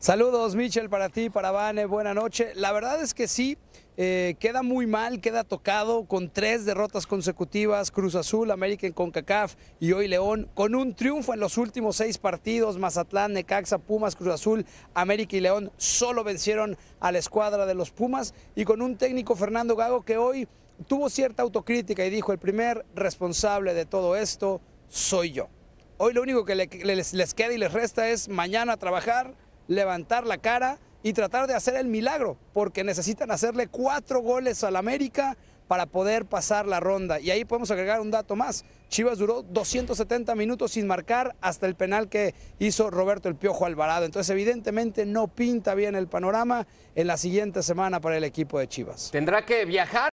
Saludos, Michel, para ti, para Vane, buena noche. La verdad es que sí, eh, queda muy mal, queda tocado con tres derrotas consecutivas, Cruz Azul, América en CONCACAF y hoy León, con un triunfo en los últimos seis partidos, Mazatlán, Necaxa, Pumas, Cruz Azul, América y León solo vencieron a la escuadra de los Pumas y con un técnico Fernando Gago que hoy tuvo cierta autocrítica y dijo, el primer responsable de todo esto soy yo. Hoy lo único que les, les queda y les resta es mañana trabajar, levantar la cara y tratar de hacer el milagro, porque necesitan hacerle cuatro goles al América para poder pasar la ronda. Y ahí podemos agregar un dato más. Chivas duró 270 minutos sin marcar hasta el penal que hizo Roberto el Piojo Alvarado. Entonces evidentemente no pinta bien el panorama en la siguiente semana para el equipo de Chivas. Tendrá que viajar.